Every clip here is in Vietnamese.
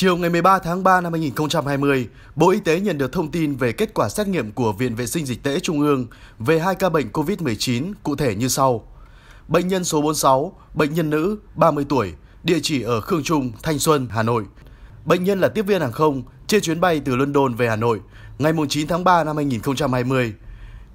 Chiều ngày 13 tháng 3 năm 2020, Bộ Y tế nhận được thông tin về kết quả xét nghiệm của Viện Vệ sinh Dịch tễ Trung ương về hai ca bệnh COVID-19 cụ thể như sau. Bệnh nhân số 46, bệnh nhân nữ, 30 tuổi, địa chỉ ở Khương Trung, Thanh Xuân, Hà Nội. Bệnh nhân là tiếp viên hàng không trên chuyến bay từ London về Hà Nội ngày 9 tháng 3 năm 2020.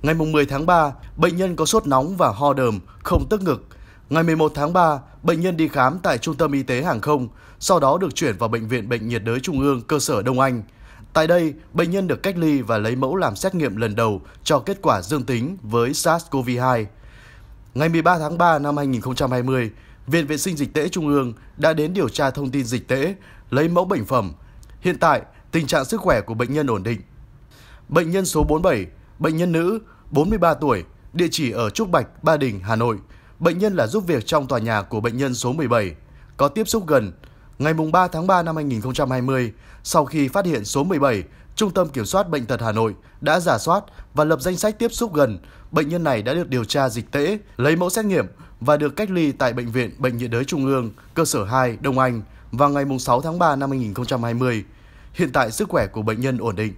Ngày 10 tháng 3, bệnh nhân có sốt nóng và ho đờm, không tức ngực. Ngày 11 tháng 3, bệnh nhân đi khám tại Trung tâm Y tế Hàng không, sau đó được chuyển vào Bệnh viện Bệnh nhiệt đới Trung ương cơ sở Đông Anh. Tại đây, bệnh nhân được cách ly và lấy mẫu làm xét nghiệm lần đầu cho kết quả dương tính với SARS-CoV-2. Ngày 13 tháng 3 năm 2020, Viện Vệ sinh Dịch tễ Trung ương đã đến điều tra thông tin dịch tễ, lấy mẫu bệnh phẩm. Hiện tại, tình trạng sức khỏe của bệnh nhân ổn định. Bệnh nhân số 47, bệnh nhân nữ, 43 tuổi, địa chỉ ở Trúc Bạch, Ba Đình, Hà Nội. Bệnh nhân là giúp việc trong tòa nhà của bệnh nhân số 17, có tiếp xúc gần. Ngày 3 tháng 3 năm 2020, sau khi phát hiện số 17, Trung tâm Kiểm soát Bệnh tật Hà Nội đã giả soát và lập danh sách tiếp xúc gần. Bệnh nhân này đã được điều tra dịch tễ, lấy mẫu xét nghiệm và được cách ly tại Bệnh viện Bệnh nhiệt đới Trung ương, cơ sở 2, Đông Anh vào ngày 6 tháng 3 năm 2020. Hiện tại sức khỏe của bệnh nhân ổn định.